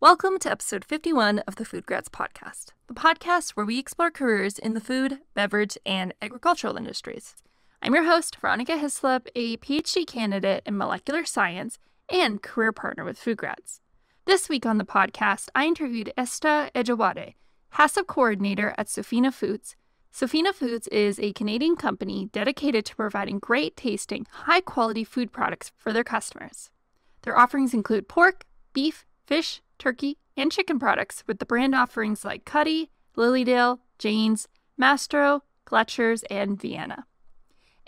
Welcome to episode 51 of the Food Grads Podcast, the podcast where we explore careers in the food, beverage, and agricultural industries. I'm your host, Veronica Hislop, a PhD candidate in molecular science and career partner with Food Grads. This week on the podcast, I interviewed Esther Ijiwade, HACCP coordinator at Sofina Foods. Sofina Foods is a Canadian company dedicated to providing great tasting, high quality food products for their customers. Their offerings include pork, beef, fish, turkey, and chicken products with the brand offerings like Cuddy, Lilydale, Jane's, Mastro, Gletcher's, and Vienna.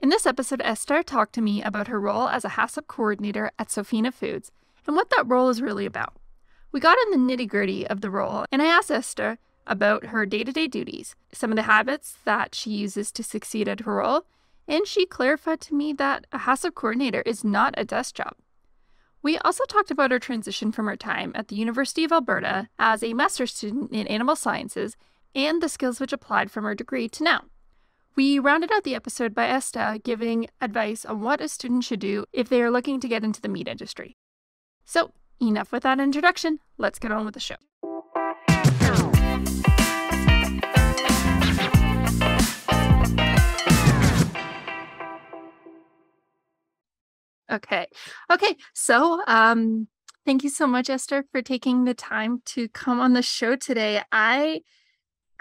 In this episode, Esther talked to me about her role as a HACCP coordinator at Sofina Foods and what that role is really about. We got in the nitty gritty of the role, and I asked Esther about her day to day duties, some of the habits that she uses to succeed at her role, and she clarified to me that a HACCP coordinator is not a desk job. We also talked about her transition from her time at the University of Alberta as a master's student in animal sciences and the skills which applied from her degree to now. We rounded out the episode by Esther giving advice on what a student should do if they are looking to get into the meat industry. So, enough with that introduction. Let's get on with the show. Okay. Okay. So, um, thank you so much, Esther, for taking the time to come on the show today. I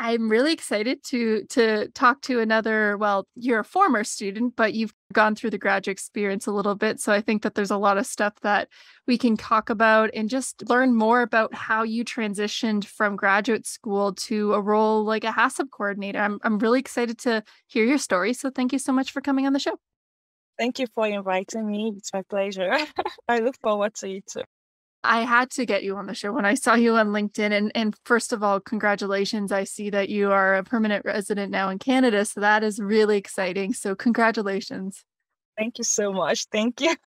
I'm really excited to to talk to another, well, you're a former student, but you've gone through the graduate experience a little bit. So I think that there's a lot of stuff that we can talk about and just learn more about how you transitioned from graduate school to a role like a HACCP coordinator. I'm I'm really excited to hear your story. So thank you so much for coming on the show. Thank you for inviting me. It's my pleasure. I look forward to it too. I had to get you on the show when I saw you on LinkedIn. And, and first of all, congratulations. I see that you are a permanent resident now in Canada. So that is really exciting. So, congratulations. Thank you so much. Thank you.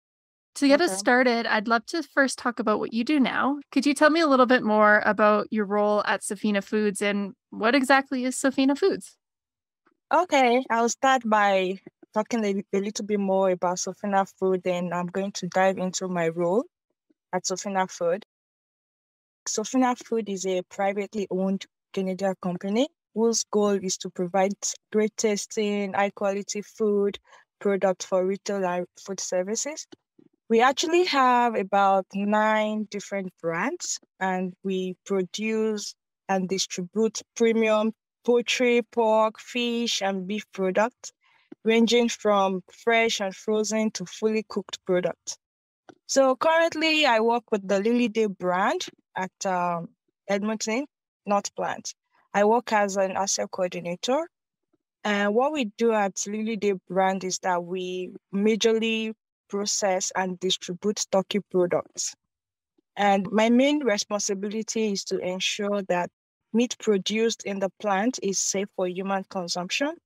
To get okay. us started, I'd love to first talk about what you do now. Could you tell me a little bit more about your role at Sofina Foods and what exactly is Sofina Foods? Okay, I'll start by talking a, a little bit more about Sofina Food, then I'm going to dive into my role at Sofina Food. Sofina Food is a privately owned Canadian company whose goal is to provide great tasting, high quality food products for retail and food services. We actually have about nine different brands and we produce and distribute premium poultry, pork, fish, and beef products ranging from fresh and frozen to fully cooked products. So currently, I work with the Lilydale brand at um, Edmonton, North Plant. I work as an HACCP coordinator. And what we do at Lilydale brand is that we majorly process and distribute turkey products. And my main responsibility is to ensure that meat produced in the plant is safe for human consumption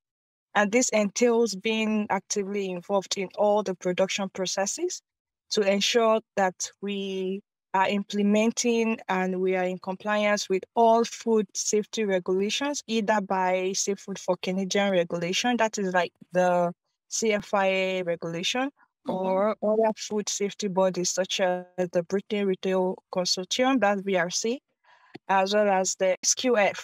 and this entails being actively involved in all the production processes to ensure that we are implementing and we are in compliance with all food safety regulations, either by Safe Food for Canadian regulation, that is like the CFIA regulation, mm-hmm. or other food safety bodies such as the Britain Retail Consortium, that BRC, as well as the SQF.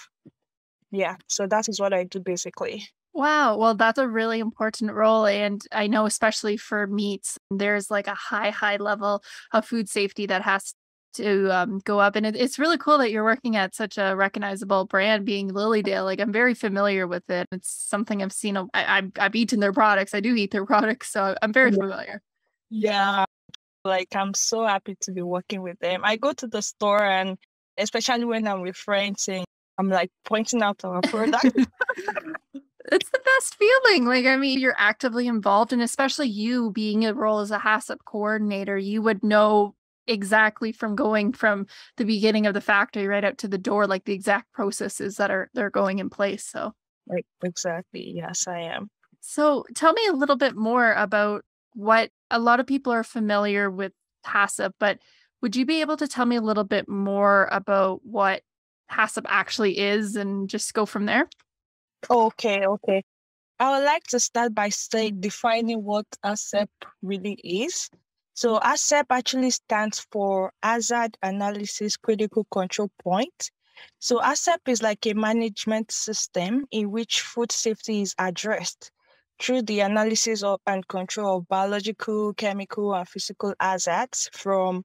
Yeah, so that is what I do basically. Wow. Well, that's a really important role. And I know, especially for meats, there's like a high, high level of food safety that has to um, go up. And it, it's really cool that you're working at such a recognizable brand being Lilydale. Like, I'm very familiar with it. It's something I've seen. I, I've, I've eaten their products. I do eat their products. So I'm very familiar. Yeah. Like, I'm so happy to be working with them. I go to the store and especially when I'm with friends and I'm like pointing out our product. it's the best feeling. Like, I mean, you're actively involved, and especially you being a role as a HACCP coordinator, you would know exactly from going from the beginning of the factory right out to the door, like the exact processes that are they're going in place. So, right, exactly. Yes, I am. So, tell me a little bit more about what a lot of people are familiar with HACCP, but would you be able to tell me a little bit more about what HACCP actually is and just go from there? Okay, okay. I would like to start by saying defining what HACCP really is. So HACCP actually stands for Hazard Analysis Critical Control Point. So HACCP is like a management system in which food safety is addressed through the analysis of and control of biological, chemical, and physical hazards from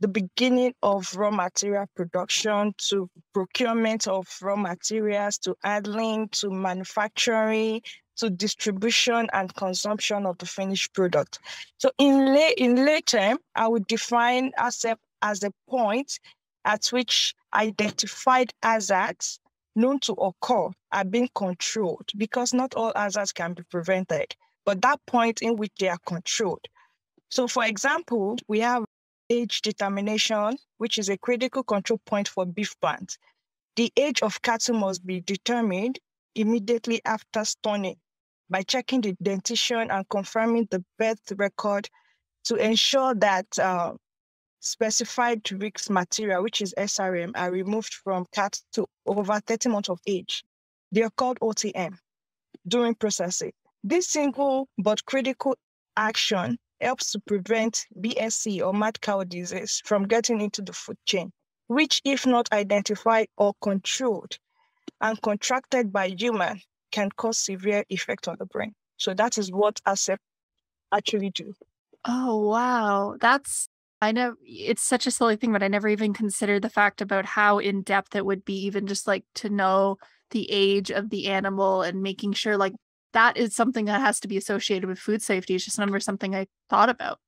the beginning of raw material production to procurement of raw materials to handling to manufacturing to distribution and consumption of the finished product. So in lay in lay term, I would define HACCP as a point at which identified hazards known to occur are being controlled because not all hazards can be prevented, but that point in which they are controlled. So for example, we have age determination, which is a critical control point for beef bands. The age of cattle must be determined immediately after stunning by checking the dentition and confirming the birth record to ensure that uh, specified risk material, which is SRM, are removed from cats to over 30 months of age. They are called OTM during processing. This single but critical action helps to prevent BSE or mad cow disease from getting into the food chain, which, if not identified or controlled and contracted by human, can cause severe effect on the brain. So that is what HACCP actually do. Oh wow, that's I know it's such a silly thing, but I never even considered the fact about how in depth it would be, even just like to know the age of the animal and making sure like that is something that has to be associated with food safety. It's just never something I thought about.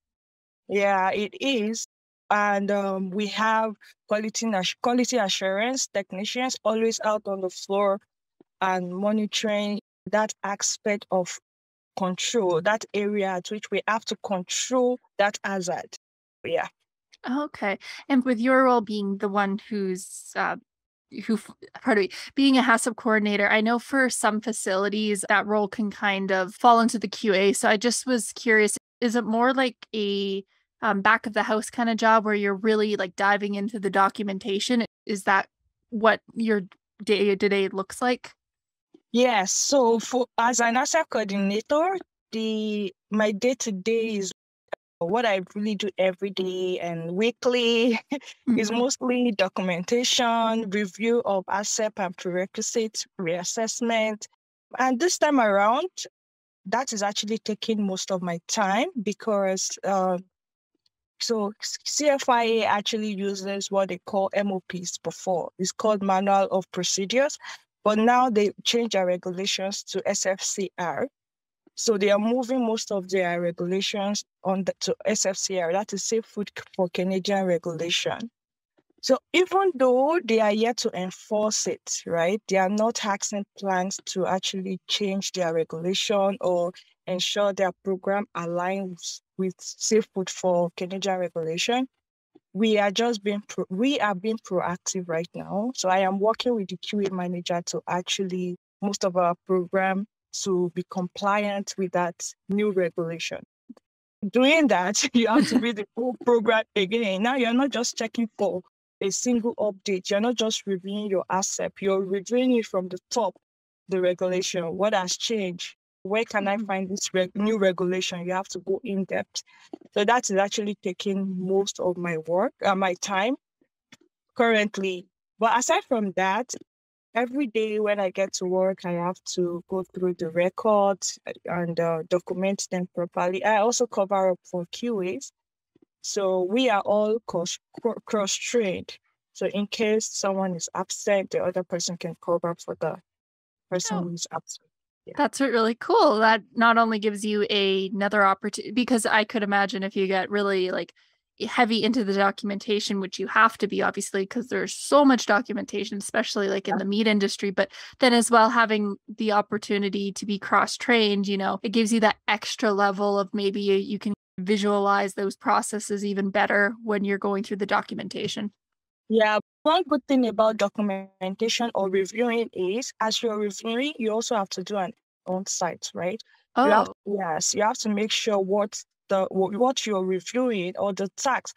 Yeah, it is. And um, we have quality quality assurance technicians always out on the floor and monitoring that aspect of control, that area at which we have to control that hazard. Yeah. Okay. And with your role being the one who's uh, who pardon me being a HACCP coordinator i know for some facilities that role can kind of fall into the qa so i just was curious is it more like a um, back of the house kind of job where you're really like diving into the documentation is that what your day to day looks like Yes. So for as an HACCP coordinator, the my day to day is what I really do every day and weekly is mm-hmm. mostly documentation, review of HACCP and prerequisites, reassessment. And this time around, that is actually taking most of my time because uh, so CFIA actually uses what they call MOPs before. It's called Manual of Procedures. But now they change their regulations to SFCR. So they are moving most of their regulations on the, to SFCR, that is Safe Food for Canadian regulation. So even though they are yet to enforce it, right, they are not having plans to actually change their regulation or ensure their program aligns with Safe Food for Canadian regulation we are just being pro- we are being proactive right now. So I am working with the QA manager to actually most of our program to be compliant with that new regulation. Doing that, you have to read the whole program again. Now you're not just checking for a single update. You're not just reviewing your HACCP. You're reviewing it from the top, the regulation, what has changed, where can I mm-hmm. find this reg- new regulation? You have to go in depth. So that is actually taking most of my work, uh, my time currently. But aside from that, every day when I get to work, I have to go through the records and uh, document them properly. I also cover up for QAs. So we are all cross trained. So in case someone is absent, the other person can cover up for the person oh. who's absent. That's really cool. That not only gives you a, another opportunity, because I could imagine if you get really like heavy into the documentation, which you have to be obviously, because there's so much documentation, especially like in the meat industry, but then as well having the opportunity to be cross trained, you know, it gives you that extra level of maybe you, you can visualize those processes even better when you're going through the documentation. Yeah, one good thing about documentation or reviewing is as you're reviewing, you also have to do an on site, right? Oh. You have, oh. yes, you have to make sure what the what you're reviewing or the tax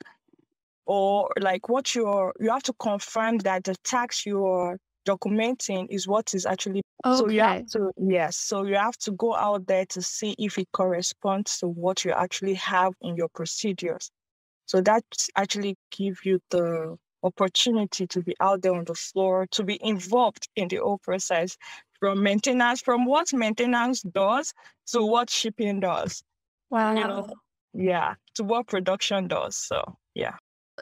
or like what you're you have to confirm that the tax you're documenting is what is actually okay. so you have to yes so you have to go out there to see if it corresponds to what you actually have in your procedures. So that actually give you the opportunity to be out there on the floor to be involved in the whole process from maintenance from what maintenance does to what shipping does. Wow. You know, yeah to what production does so yeah.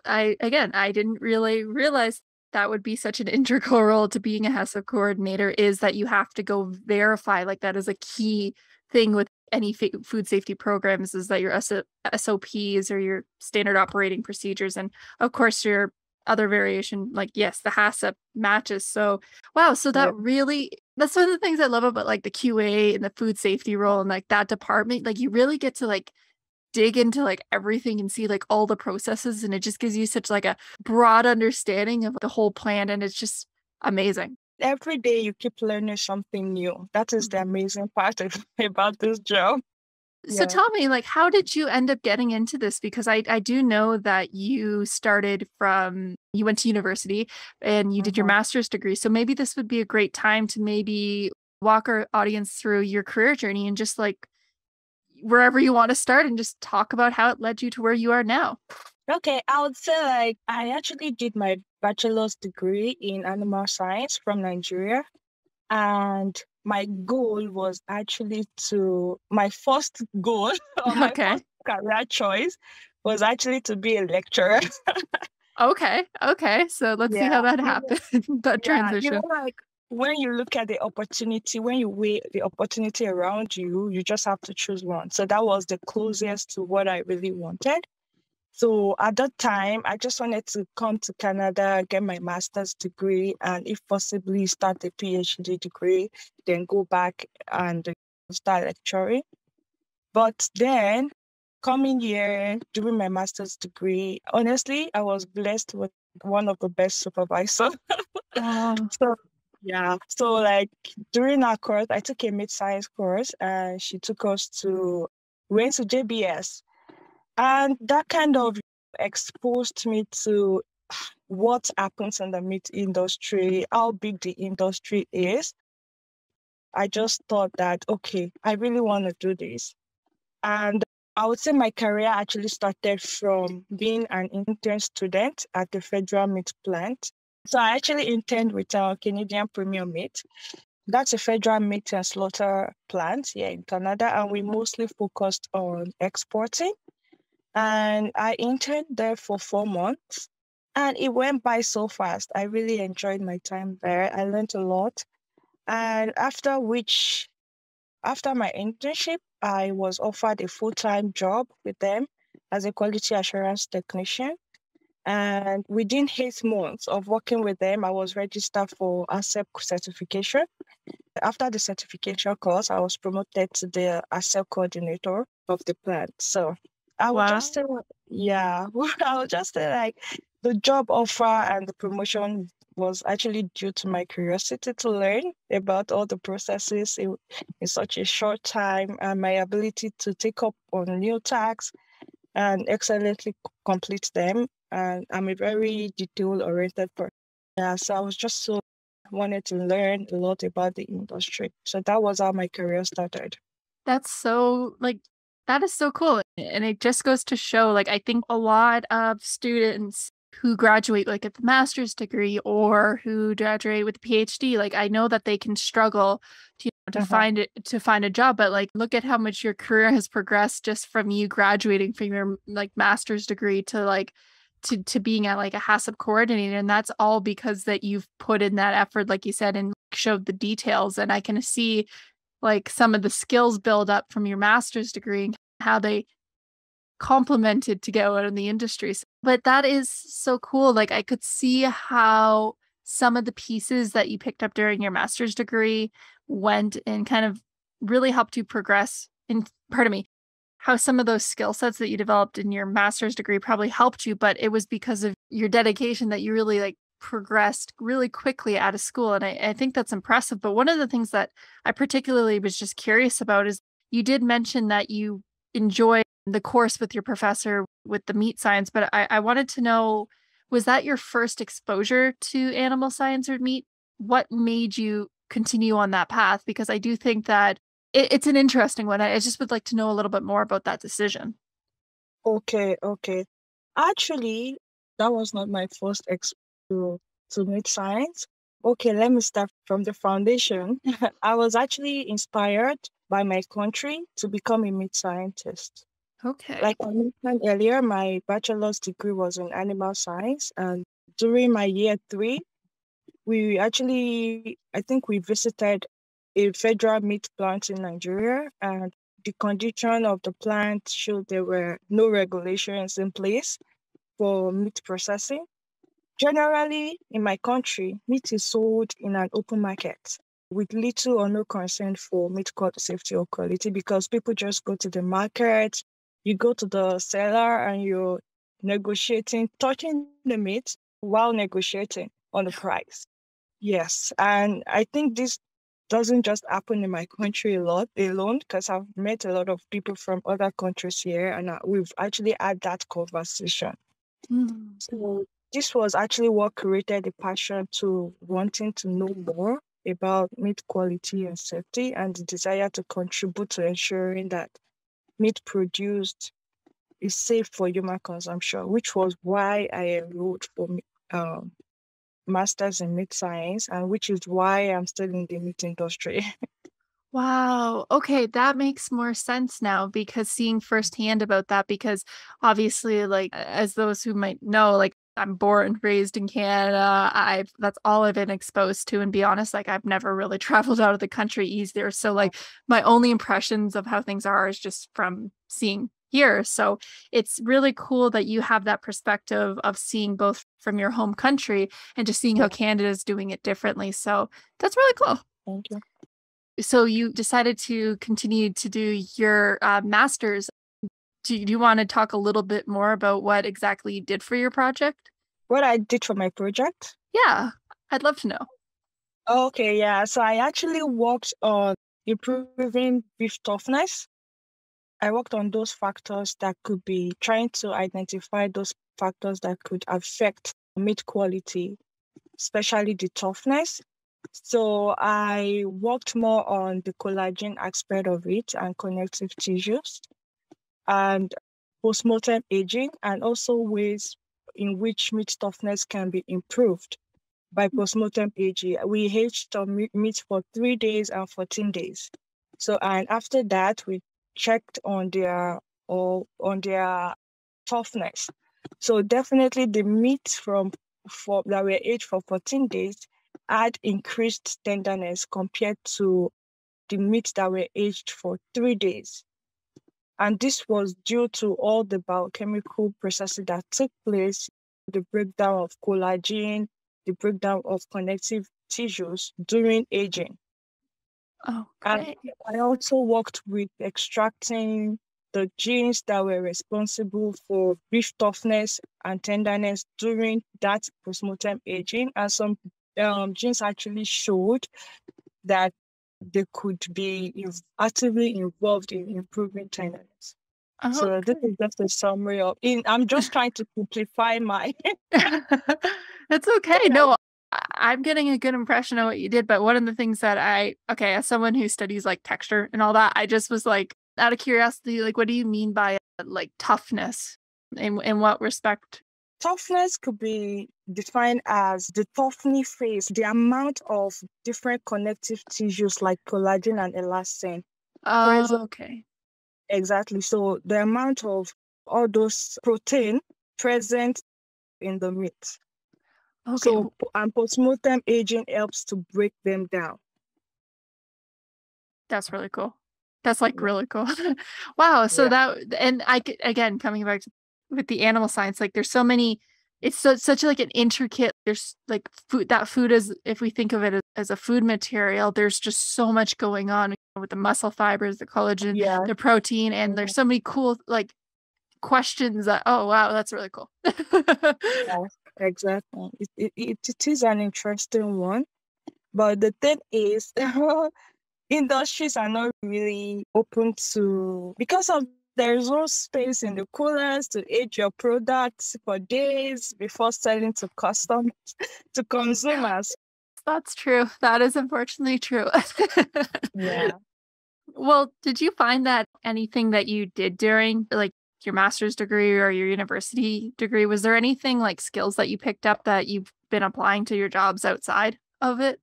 I again i didn't really realize that would be such an integral role to being a HACCP coordinator is that you have to go verify like that is a key thing with any f- food safety programs is that your S- SOPs or your standard operating procedures and of course your other variation like yes the HACCP matches so wow so that really that's one of the things I love about like the QA and the food safety role and like that department like you really get to like dig into like everything and see like all the processes and it just gives you such like a broad understanding of the whole plant and it's just amazing every day you keep learning something new that is the Mm-hmm. amazing part of, about this job so Yeah. tell me like how did you end up getting into this because i i do know that you started from you went to university and you did your Mhm. master's degree so maybe this would be a great time to maybe walk our audience through your career journey and just like wherever you want to start and just talk about how it led you to where you are now Okay, I would say like I actually did my bachelor's degree in animal science from Nigeria. And my goal was actually to my first goal or my Okay. first career choice was actually to be a lecturer. Okay. Okay. So let's see how that you happened. that Yeah, you transition. know, like when you look at the opportunity, when you weigh the opportunity around you, you just have to choose one. So that was the closest to what I really wanted. So at that time, I just wanted to come to Canada, get my master's degree, and if possibly start a PhD degree, then go back and start lecturing. But then coming here, doing my master's degree, honestly, I was blessed with one of the best supervisors. So yeah, so like during our course, I took a meat science course, and she took us to we went to JBS, and that kind of exposed me to what happens in the meat industry, how big the industry is. I just thought that okay, I really want to do this, and I would say my career actually started from being an intern student at the Federal Meat Plant. So I actually interned with our Canadian Premium Meat. That's a federal meat and slaughter plant here in Canada, and we mostly focused on exporting. And I interned there for four months, and it went by so fast. I really enjoyed my time there. I learned a lot. And after which, after my internship, I was offered a full time job with them as a quality assurance technician. And within eight months of working with them, I was registered for HACCP certification. After the certification course, I was promoted to the HACCP coordinator of the plant. So I would just say, yeah, I would just say like the job offer and the promotion was actually due to my curiosity to learn about all the processes in, in such a short time and my ability to take up on new tasks and excellently complete them. And I'm a very detail oriented person. Yeah, so I was just so wanted to learn a lot about the industry. So that was how my career started. That's so like that is so cool. And it just goes to show like I think a lot of students who graduate like at the master's degree or who graduate with a PhD, like I know that they can struggle to you know, to Mhm. find it to find a job, but like look at how much your career has progressed just from you graduating from your like master's degree to like to to being at like a HACCP coordinator. And that's all because that you've put in that effort, like you said, and showed the details. And I can see like some of the skills build up from your master's degree and how they complemented to go out in the industries. But that is so cool. Like I could see how some of the pieces that you picked up during your master's degree went and kind of really helped you progress in pardon me how some of those skill sets that you developed in your master's degree probably helped you but it was because of your dedication that you really like progressed really quickly out of school and I, I think that's impressive but one of the things that i particularly was just curious about is you did mention that you enjoy the course with your professor with the meat science but I, I wanted to know was that your first exposure to animal science or meat what made you continue on that path? Because I do think that it, it's an interesting one. I, I just would like to know a little bit more about that decision. Okay, okay. Actually, that was not my first exposure to, to meat science. Okay, let me start from the foundation. I was actually inspired by my country to become a meat scientist. Okay. Like I mentioned earlier, my bachelor's degree was in animal science. And during my year three, we actually, I think we visited a federal meat plant in Nigeria. And the condition of the plant showed there were no regulations in place for meat processing. Generally, in my country, meat is sold in an open market with little or no concern for meat safety or quality because people just go to the market, you go to the seller and you're negotiating, touching the meat while negotiating on the price. Yes. And I think this doesn't just happen in my country a lot alone because I've met a lot of people from other countries here and uh, we've actually had that conversation. Mm. So this was actually what created the passion to wanting to know more about meat quality and safety and the desire to contribute to ensuring that meat produced is safe for human consumption, which was why I enrolled for um, master's in meat science and which is why I'm still in the meat industry. Wow. Okay, that makes more sense now because seeing firsthand about that because obviously like as those who might know like I'm born and raised in Canada. I've that's all I've been exposed to and be honest like I've never really traveled out of the country either. So like oh. my only impressions of how things are is just from seeing here. So it's really cool that you have that perspective of seeing both from your home country and just seeing how Canada is doing it differently. So that's really cool. Thank you so you decided to continue to do your uh, master's. Do you, do you want to talk a little bit more about what exactly you did for your project? What I did for my project? Yeah, I'd love to know. Okay, yeah. So I actually worked on improving beef toughness. I worked on those factors that could be trying to identify those factors that could affect meat quality, especially the toughness. So I worked more on the collagen aspect of it and connective tissues and postmortem aging and also ways in which meat toughness can be improved by postmortem aging. We aged meat for three days and 14 days. So and after that we checked on their or on their toughness. So definitely the meat from for that were aged for 14 days had increased tenderness compared to the meat that were aged for three days. And this was due to all the biochemical processes that took place, the breakdown of collagen, the breakdown of connective tissues during aging. Oh, great. And I also worked with extracting the genes that were responsible for beef toughness and tenderness during that postmortem aging and some um, genes actually showed that they could be actively involved in improving tenderness. Oh, so okay. this is just a summary of. In, I'm just trying to simplify my. That's okay. No, I'm getting a good impression of what you did, but one of the things that I okay, as someone who studies like texture and all that, I just was like out of curiosity, like what do you mean by like toughness? In in what respect Toughness could be defined as the toughening phase, the amount of different connective tissues like collagen and elastin. Oh, okay. Exactly. So the amount of all those protein present in the meat. Okay. So and postmortem aging helps to break them down. That's really cool. That's like really cool. wow. So yeah. that and I again coming back to with the animal science like there's so many it's so, such like an intricate there's like food that food is if we think of it as, as, a food material there's just so much going on with the muscle fibers the collagen yeah. the protein and there's mm-hmm. so many cool like questions that oh wow that's really cool exactly it, it, it is an interesting one but the thing is industries are not really open to because of there's no space in the coolers to age your products for days before selling to customers, to consumers. that's true. That is unfortunately true. Yeah. Well, did you find that anything that you did during like your master's degree or your university degree, was there anything like skills that you picked up that you've been applying to your jobs outside of it?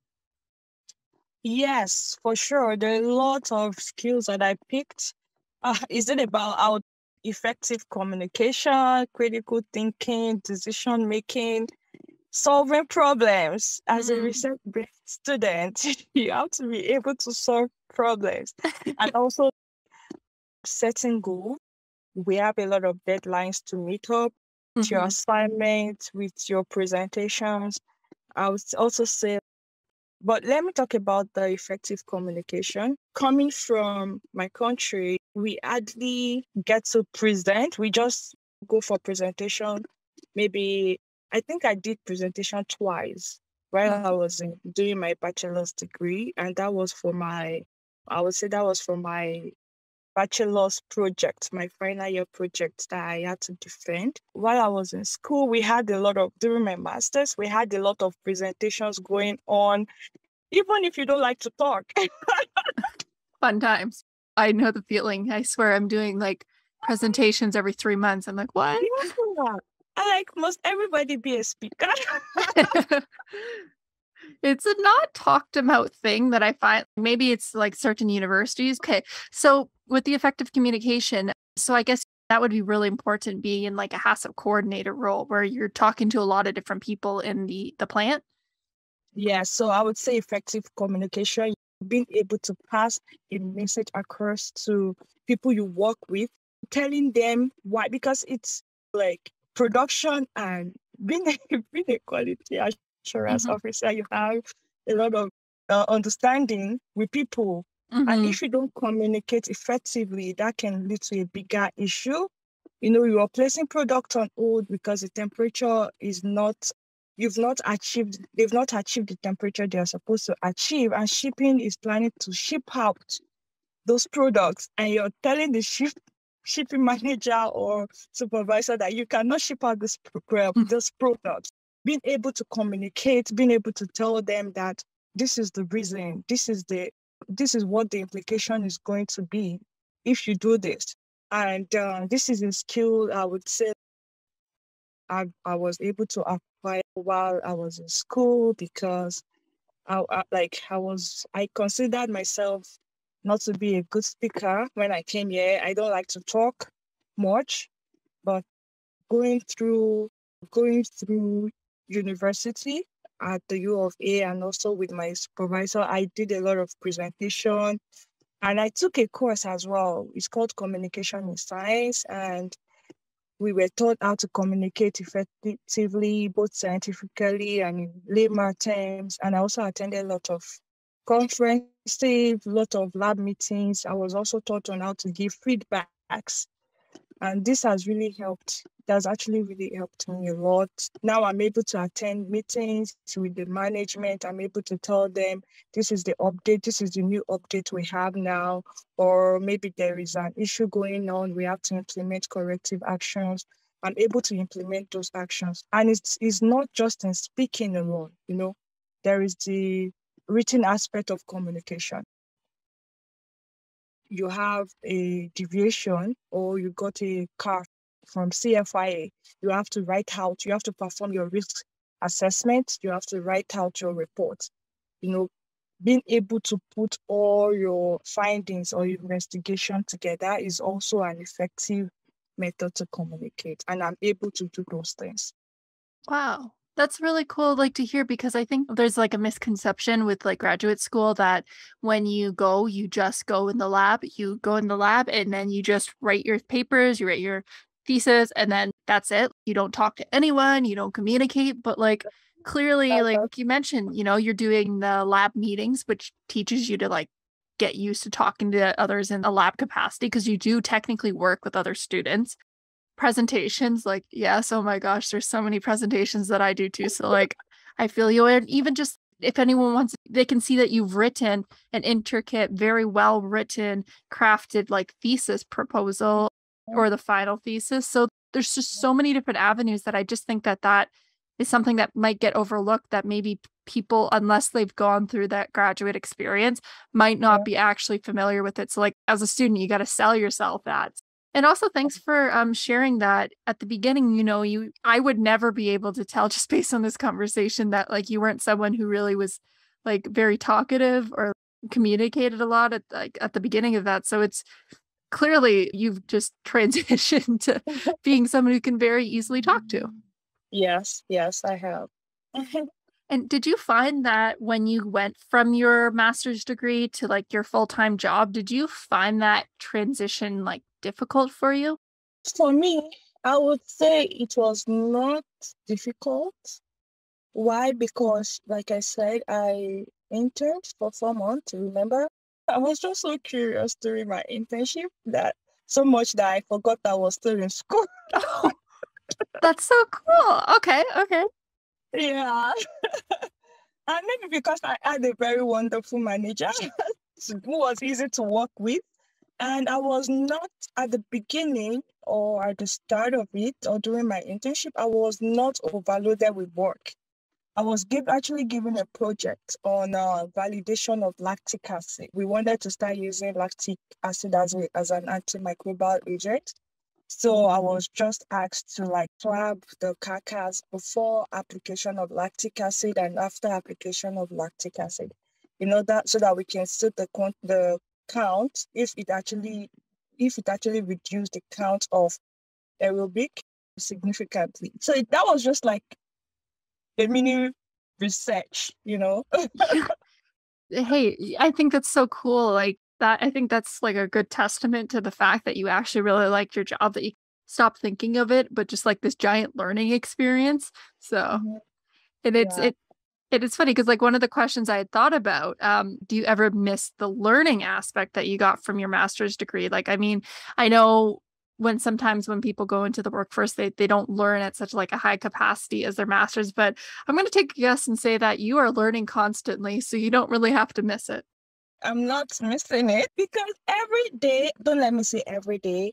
Yes, for sure. There are lots of skills that I picked. Uh, is it about our effective communication, critical thinking, decision making, solving problems? As a Mm. research student, you have to be able to solve problems and also setting goals. We have a lot of deadlines to meet up with your mm-hmm. assignments, with your presentations. I would also say but let me talk about the effective communication. Coming from my country, we hardly get to present. We just go for presentation. Maybe I think I did presentation twice while I was in, doing my bachelor's degree, and that was for my. I would say that was for my bachelor's project, my final year project that I had to defend. While I was in school, we had a lot of, during my master's, we had a lot of presentations going on, even if you don't like to talk. Fun times. I know the feeling. I swear I'm doing like presentations every three months. I'm like, what? Yeah. I like must everybody be a speaker. it's a not talked about thing that I find. Maybe it's like certain universities. Okay. So with the effective communication, so I guess that would be really important being in like a HACCP coordinator role where you're talking to a lot of different people in the the plant. yeah, so I would say effective communication, being able to pass a message across to people you work with, telling them why, because it's like production and being a, being a quality assurance Mhm. officer, you have a lot of uh, understanding with people And Mhm. if you don't communicate effectively, that can lead to a bigger issue. You know, you are placing product on hold because the temperature is not, you've not achieved, they've not achieved the temperature they are supposed to achieve. And shipping is planning to ship out those products. And you're telling the ship, shipping manager or supervisor that you cannot ship out this, pro- Mm. this product. Being able to communicate, being able to tell them that this is the reason, this is the this is what the implication is going to be if you do this. And uh, this is a skill I would say I, I was able to acquire while I was in school because I, I like I was I considered myself not to be a good speaker when I came here. I don't like to talk much, but going through going through university at the U of A and also with my supervisor, I did a lot of presentation and I took a course as well. It's called Communication in Science and we were taught how to communicate effectively, both scientifically and in layman terms. And I also attended a lot of conferences, a lot of lab meetings. I was also taught on how to give feedbacks. And this has really helped. It has actually really helped me a lot. Now I'm able to attend meetings with the management. I'm able to tell them this is the update, this is the new update we have now, or maybe there is an issue going on, we have to implement corrective actions. I'm able to implement those actions. And it's, it's not just in speaking alone, you know, there is the written aspect of communication. You have a deviation or you got a car from CFIA, you have to write out, you have to perform your risk assessment, you have to write out your report. You know, being able to put all your findings or your investigation together is also an effective method to communicate. And I'm able to do those things. Wow. That's really cool like to hear because I think there's like a misconception with like graduate school that when you go, you just go in the lab, you go in the lab and then you just write your papers, you write your thesis and then that's it. You don't talk to anyone, you don't communicate, but like clearly like you mentioned, you know, you're doing the lab meetings which teaches you to like get used to talking to others in a lab capacity because you do technically work with other students presentations like yes oh my gosh there's so many presentations that i do too so like i feel you and even just if anyone wants they can see that you've written an intricate very well written crafted like thesis proposal or the final thesis so there's just so many different avenues that i just think that that is something that might get overlooked that maybe people unless they've gone through that graduate experience might not be actually familiar with it so like as a student you got to sell yourself that and also thanks for um, sharing that at the beginning you know you i would never be able to tell just based on this conversation that like you weren't someone who really was like very talkative or communicated a lot at like at the beginning of that. So it's clearly you've just transitioned to being someone who can very easily talk to. Yes yes i have. And did you find that when you went from your master's degree to like your full-time job did you find that transition like difficult for you for me i would say it was not difficult why because like i said i interned for four months remember I was just so curious during my internship that so much that I forgot I was still in school. oh, that's so cool. Okay, okay. Yeah. and maybe because I had a very wonderful manager who was easy to work with. And I was not at the beginning or at the start of it or during my internship, I was not overloaded with work. I was give, actually given a project on uh, validation of lactic acid. We wanted to start using lactic acid as, a, as an antimicrobial agent. So I was just asked to like swab the carcass before application of lactic acid and after application of lactic acid, you know that so that we can see the the count if it actually if it actually reduced the count of aerobic significantly. So it, that was just like a mini research, you know? hey, I think that's so cool. Like that, I think that's like a good testament to the fact that you actually really liked your job, that you stopped thinking of it, but just like this giant learning experience. So, mm-hmm. and it's, yeah. it, it is funny because like one of the questions I had thought about, um, do you ever miss the learning aspect that you got from your master's degree? Like, I mean, I know when sometimes when people go into the workforce they, they don't learn at such like a high capacity as their masters but i'm going to take a guess and say that you are learning constantly so you don't really have to miss it i'm not missing it because every day don't let me say every day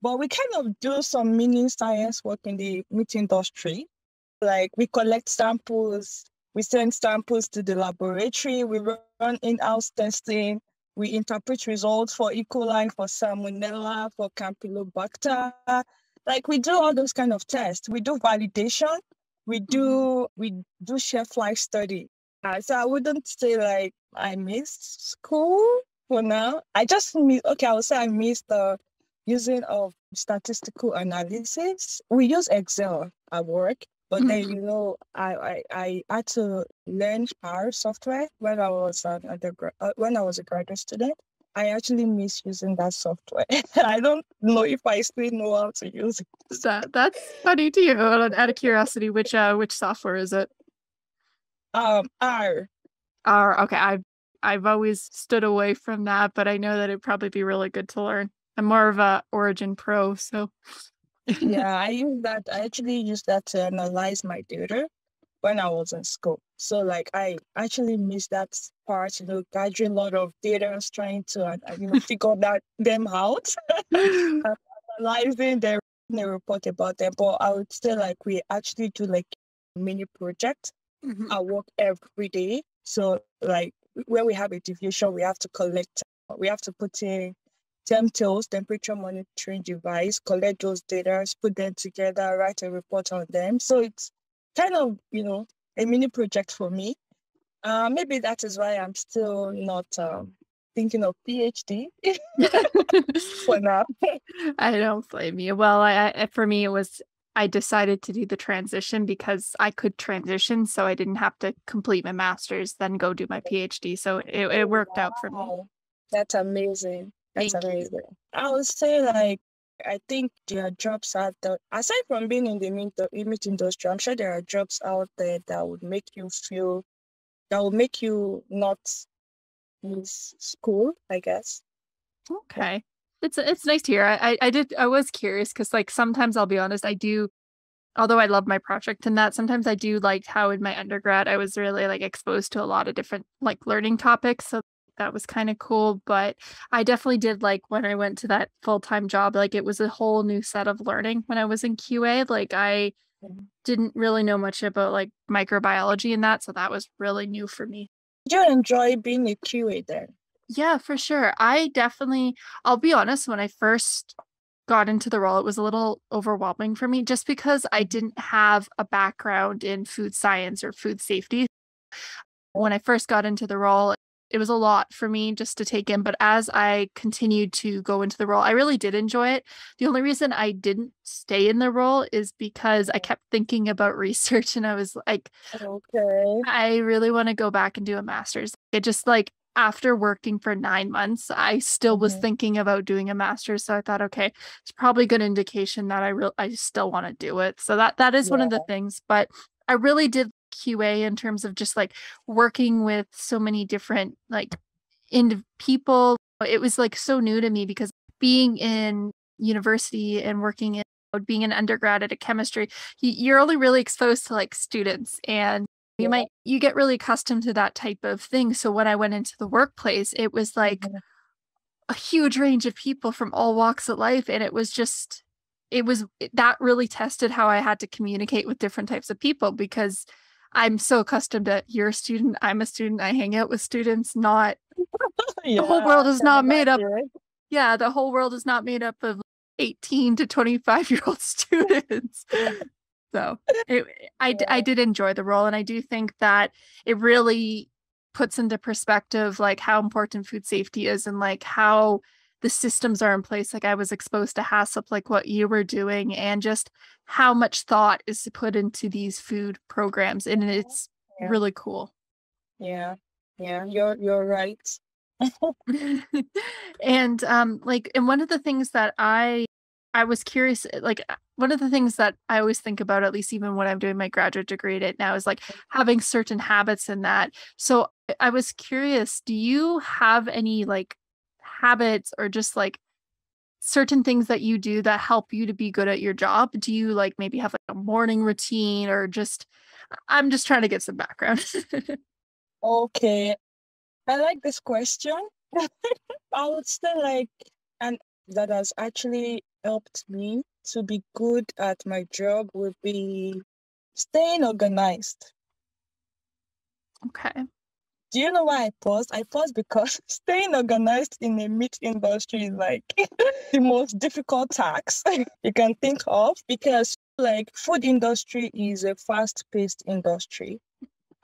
but we kind of do some mini science work in the meat industry like we collect samples we send samples to the laboratory we run in-house testing we interpret results for E. coli, for Salmonella, for Campylobacter. Like we do all those kind of tests. We do validation. We do mm-hmm. we do shelf life study. Uh, so I wouldn't say like I missed school for now. I just miss. Okay, I would say I missed the using of statistical analysis. We use Excel at work, but then mm-hmm. you know, I, I I had to learn R software when I was an undergrad uh, when I was a graduate student. I actually miss using that software. I don't know if I still know how to use it. That that's funny to you. Out of curiosity, which uh which software is it? Um R. R. Okay, I've I've always stood away from that, but I know that it'd probably be really good to learn. I'm more of a Origin Pro, so yeah, I use that. I actually use that to analyze my data when I was in school. So like I actually missed that part, you know, gathering a lot of data, trying to uh, you know figure that them out, analyzing them, the report about them. But I would say like we actually do like mini project. Mm-hmm. I work every day. So like when we have a deviation, we have to collect, we have to put in TempTales temperature monitoring device, collect those data, put them together, write a report on them. So it's kind of, you know, a mini project for me. Uh, maybe that is why I'm still not um, thinking of PhD for now. I don't blame you. Well, I, I, for me, it was I decided to do the transition because I could transition, so I didn't have to complete my master's, then go do my PhD. So it, it worked wow. out for me. That's amazing. That's Thank amazing. You. I would say like I think there are jobs out there aside from being in the meat, meat industry, I'm sure there are jobs out there that would make you feel that would make you not miss school, I guess. Okay. It's it's nice to hear. I I did I was curious because like sometimes I'll be honest, I do although I love my project and that sometimes I do like how in my undergrad I was really like exposed to a lot of different like learning topics. So that was kind of cool. But I definitely did like when I went to that full time job, like it was a whole new set of learning when I was in QA. Like I mm-hmm. didn't really know much about like microbiology and that. So that was really new for me. Did you enjoy being a QA there? Yeah, for sure. I definitely, I'll be honest, when I first got into the role, it was a little overwhelming for me just because I mm-hmm. didn't have a background in food science or food safety. When I first got into the role, it was a lot for me just to take in. But as I continued to go into the role, I really did enjoy it. The only reason I didn't stay in the role is because I kept thinking about research and I was like, okay, I really want to go back and do a master's. It just like after working for nine months, I still was mm-hmm. thinking about doing a master's. So I thought, okay, it's probably a good indication that I real I still want to do it. So that that is yeah. one of the things. But I really did QA in terms of just like working with so many different like in people. It was like so new to me because being in university and working in being an undergrad at a chemistry, you're only really exposed to like students and you might you get really accustomed to that type of thing. So when I went into the workplace, it was like a huge range of people from all walks of life and it was just it was that really tested how I had to communicate with different types of people because I'm so accustomed to you're a student, I'm a student, I hang out with students, not yeah, the whole world is not made up. Yeah, the whole world is not made up of 18 to 25 year old students. so it, I, I did enjoy the role. And I do think that it really puts into perspective like how important food safety is and like how the systems are in place. Like I was exposed to HACCP, like what you were doing, and just how much thought is put into these food programs. And it's yeah. really cool. Yeah. Yeah. You're you're right. and um like and one of the things that I I was curious like uh, one of the things that I always think about, at least even when I'm doing my graduate degree at it now, is like having certain habits in that. So I was curious, do you have any like habits or just like certain things that you do that help you to be good at your job? Do you like maybe have like a morning routine or just I'm just trying to get some background. okay. I like this question. I would say like and that has actually helped me to be good at my job would be staying organized. Okay. Do you know why I paused? I paused because staying organized in a meat industry is like the most difficult task you can think of because like food industry is a fast-paced industry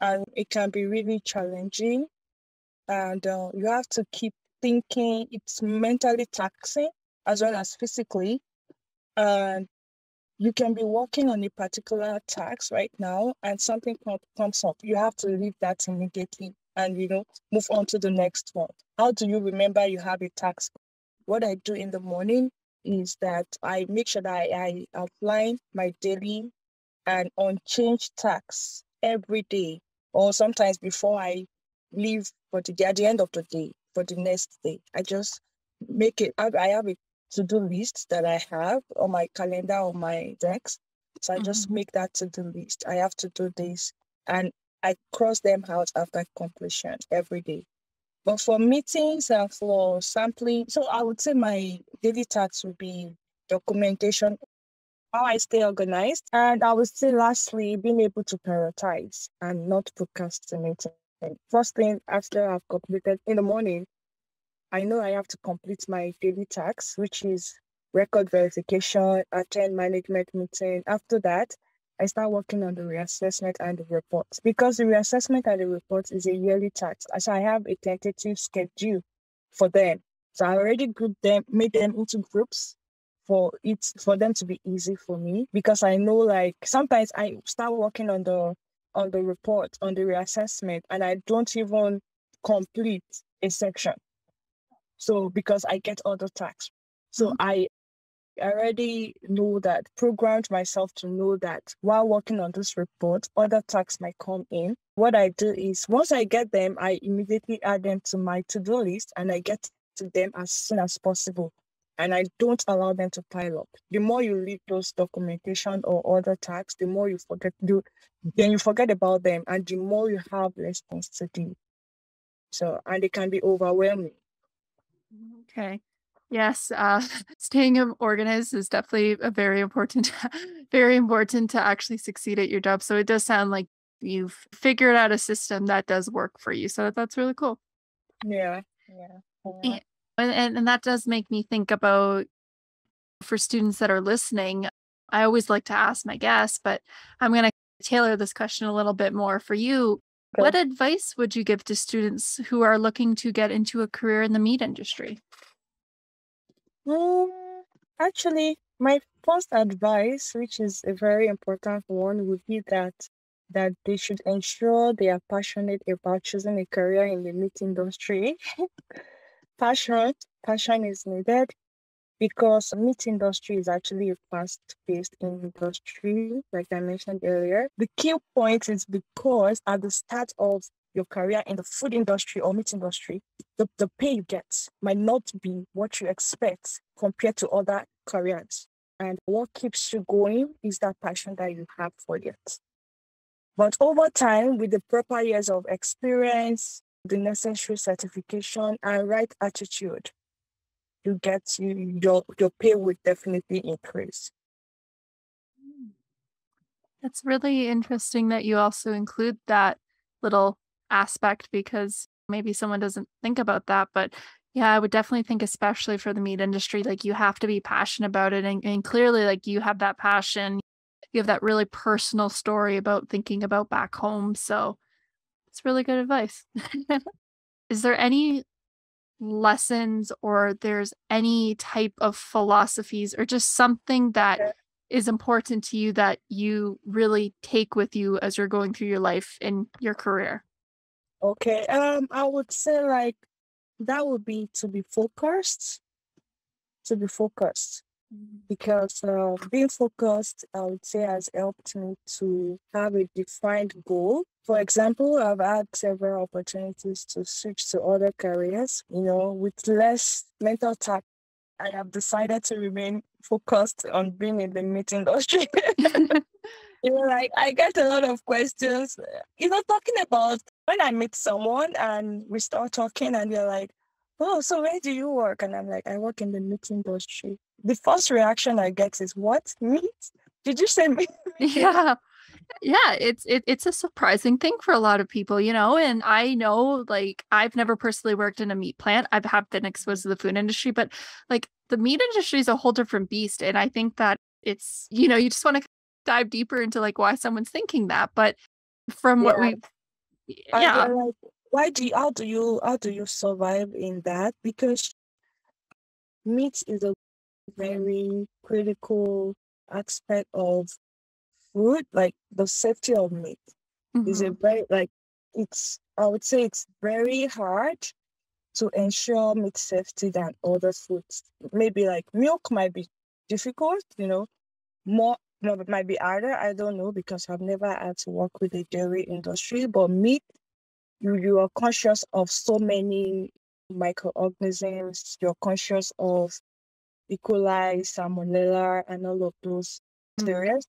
and it can be really challenging. And uh, you have to keep thinking. It's mentally taxing as well as physically. And you can be working on a particular task right now and something comes up. You have to leave that immediately and you know move on to the next one. How do you remember you have a task what i do in the morning is that i make sure that i, I outline my daily and unchanged tasks every day or sometimes before i leave for the day at the end of the day for the next day. I just make it i have a to-do list that i have on my calendar on my desk. So i just mm-hmm. make that to-do list. I have to do this. And I cross them out after completion every day. But for meetings and for sampling, so I would say my daily tasks would be documentation, how I stay organized, and I would say lastly, being able to prioritize and not procrastinating. First thing after I've completed in the morning, I know I have to complete my daily tasks, which is record verification, attend management meeting. After that, I start working on the reassessment and the reports because the reassessment and the reports is a yearly task. So I have a tentative schedule for them. So I already grouped them, made them into groups for it for them to be easy for me because I know like sometimes I start working on the on the report on the reassessment and I don't even complete a section. So because I get other tasks. So. I I already know that, programmed myself to know that while working on this report, other tasks might come in. What I do is once I get them, I immediately add them to my to do list and I get to them as soon as possible. And I don't allow them to pile up. The more you leave those documentation or other tasks, the more you forget do, then you forget about them, and the more you have less things to do. So, and it can be overwhelming. Okay. Yes, uh, staying organized is definitely a very important, very important to actually succeed at your job. So it does sound like you've figured out a system that does work for you. So that's really cool. Yeah, yeah. yeah. And, and, and that does make me think about for students that are listening. I always like to ask my guests, but I'm going to tailor this question a little bit more for you. Okay. What advice would you give to students who are looking to get into a career in the meat industry? Um, actually, my first advice, which is a very important one, would be that that they should ensure they are passionate about choosing a career in the meat industry. passion, passion is needed because meat industry is actually a fast-paced industry, like I mentioned earlier. The key point is because at the start of your career in the food industry or meat industry, the, the pay you get might not be what you expect compared to other careers. And what keeps you going is that passion that you have for it. But over time, with the proper years of experience, the necessary certification, and right attitude, you get you, your your pay will definitely increase. That's really interesting that you also include that little aspect because maybe someone doesn't think about that. But yeah, I would definitely think, especially for the meat industry, like you have to be passionate about it. And, and clearly, like you have that passion, you have that really personal story about thinking about back home. So it's really good advice. Is there any lessons or there's any type of philosophies or just something that is important to you that you really take with you as you're going through your life in your career? Okay. Um, I would say like that would be to be focused. To be focused. Mm-hmm. Because uh, being focused, I would say, has helped me to have a defined goal. For example, I've had several opportunities to switch to other careers, you know, with less mental tax. I have decided to remain focused on being in the meat industry. you know, like I get a lot of questions, you know, talking about when I meet someone and we start talking and they're like, oh, so where do you work? And I'm like, I work in the meat industry. The first reaction I get is, what? Meat? Did you say meat? yeah. Yeah, it's it, it's a surprising thing for a lot of people, you know. And I know, like, I've never personally worked in a meat plant. I've have been exposed to the food industry, but like the meat industry is a whole different beast. And I think that it's, you know, you just want to dive deeper into like why someone's thinking that. But from yeah. what we yeah. Like, why do you, how do you how do you survive in that? Because meat is a very critical aspect of food, like the safety of meat mm-hmm. is a mm-hmm. very like it's I would say it's very hard to ensure meat safety than other foods. Maybe like milk might be difficult, you know, more no, it might be harder. I don't know because I've never had to work with the dairy industry. But meat, you you are conscious of so many microorganisms. You're conscious of E. coli, salmonella, and all of those bacteria. Mm.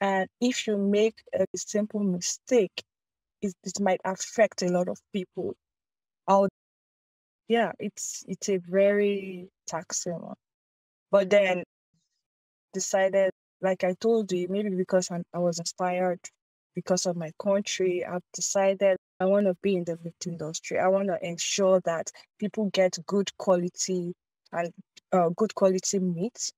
And if you make a simple mistake, it, it might affect a lot of people. Out, yeah, it's it's a very taxing one. But then decided like I told you, maybe because I'm, I was inspired because of my country, I've decided I want to be in the meat industry. I want to ensure that people get good quality and uh, good quality meat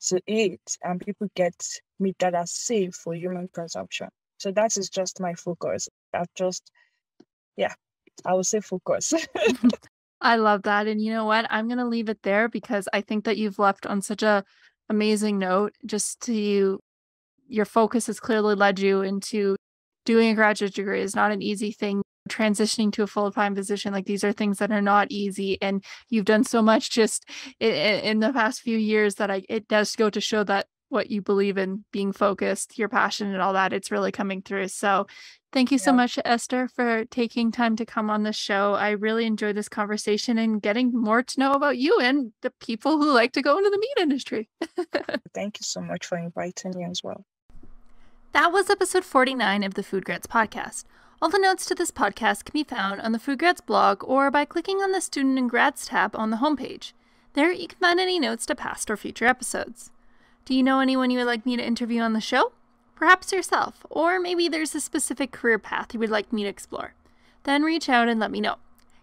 to eat, and people get meat that are safe for human consumption. So that is just my focus. I've just, yeah, I would say focus. I love that. And you know what? I'm going to leave it there because I think that you've left on such a amazing note just to you, your focus has clearly led you into doing a graduate degree is not an easy thing transitioning to a full-time position like these are things that are not easy and you've done so much just in, in the past few years that I it does go to show that what you believe in being focused your passion and all that it's really coming through so Thank you so much, Esther, for taking time to come on the show. I really enjoyed this conversation and getting more to know about you and the people who like to go into the meat industry. Thank you so much for inviting me as well. That was episode 49 of the Food Grads podcast. All the notes to this podcast can be found on the Food Grads blog or by clicking on the Student and Grads tab on the homepage. There you can find any notes to past or future episodes. Do you know anyone you would like me to interview on the show? Perhaps yourself, or maybe there's a specific career path you would like me to explore. Then reach out and let me know.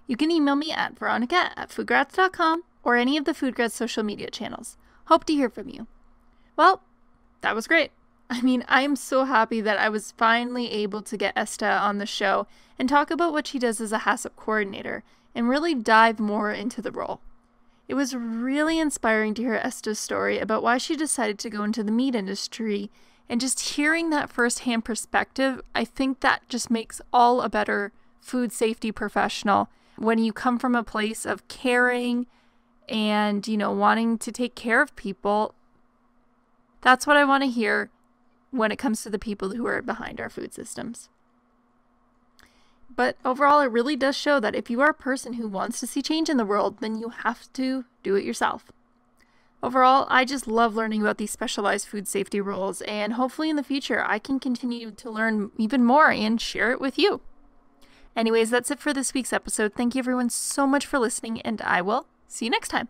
You can email me at veronica at foodgrads.com or any of the FoodGrads social media channels. Hope to hear from you. Well, that was great. I mean, I am so happy that I was finally able to get Esther on the show and talk about what she does as a HACCP coordinator and really dive more into the role. It was really inspiring to hear Esther's story about why she decided to go into the meat industry and just hearing that firsthand perspective, I think that just makes all a better food safety professional when you come from a place of caring and, you know, wanting to take care of people. That's what I want to hear when it comes to the people who are behind our food systems. But overall, it really does show that if you are a person who wants to see change in the world, then you have to do it yourself. Overall, I just love learning about these specialized food safety rules, and hopefully in the future, I can continue to learn even more and share it with you. Anyways, that's it for this week's episode. Thank you everyone so much for listening, and I will see you next time.